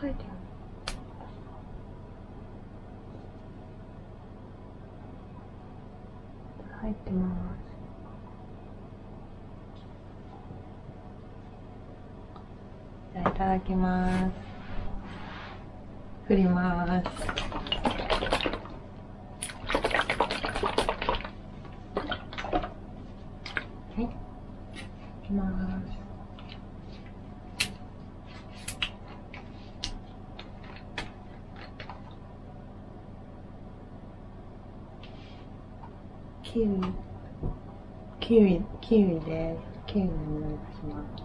書いてある。入ってます。じゃあいただきます。振ります。はい。いきます。キウイ、キウイ、キウイです。キウイの匂いがします。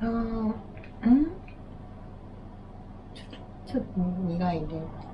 あー、ん？ちょっと、ちょっと苦いです。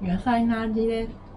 うん、野菜の味です。